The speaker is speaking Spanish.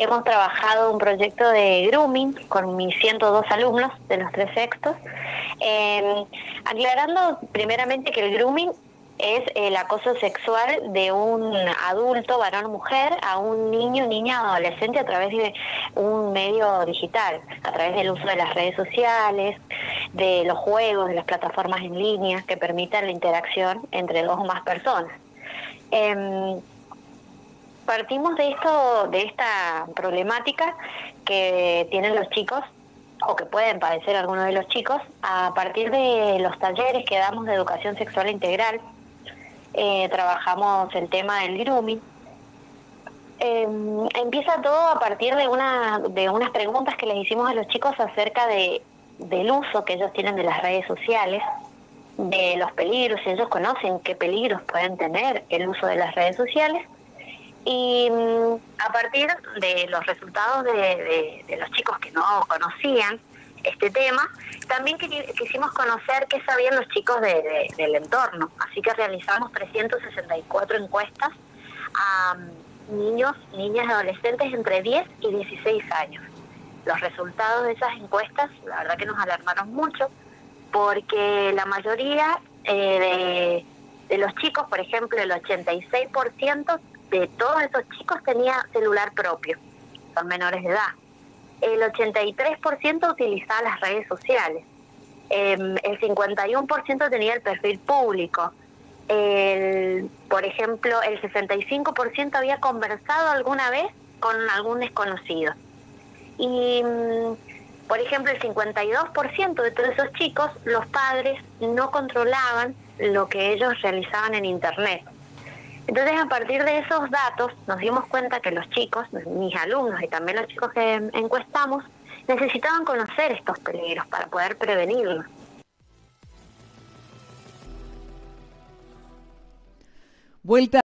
hemos trabajado un proyecto de grooming con mis 102 alumnos de los tres sextos, eh, aclarando primeramente que el grooming es el acoso sexual de un adulto, varón o mujer, a un niño, niña adolescente a través de un medio digital, a través del uso de las redes sociales, de los juegos, de las plataformas en línea que permitan la interacción entre dos o más personas. Em, partimos de esto, de esta problemática que tienen los chicos o que pueden padecer algunos de los chicos a partir de los talleres que damos de educación sexual integral eh, trabajamos el tema del grooming. Em, empieza todo a partir de, una, de unas preguntas que les hicimos a los chicos acerca de, del uso que ellos tienen de las redes sociales, de los peligros, si ellos conocen qué peligros pueden tener el uso de las redes sociales. Y mm, a partir de los resultados de, de los chicos que no conocían, este tema. También quisimos conocer qué sabían los chicos del entorno, así que realizamos 364 encuestas a mm, niños, niñas y adolescentes entre 10 y 16 años. Los resultados de esas encuestas, la verdad que nos alarmaron mucho, porque la mayoría eh, de, de los chicos, por ejemplo, el 86% de todos esos chicos tenía celular propio, son menores de edad el 83% utilizaba las redes sociales, em, el 51% tenía el perfil público, el, por ejemplo, el 65% había conversado alguna vez con algún desconocido. Y, mm, por ejemplo, el 52% de todos esos chicos, los padres no controlaban lo que ellos realizaban en Internet. Entonces, a partir de esos datos, nos dimos cuenta que los chicos, mis alumnos y también los chicos que encuestamos, necesitaban conocer estos peligros para poder prevenirlos. Vuelta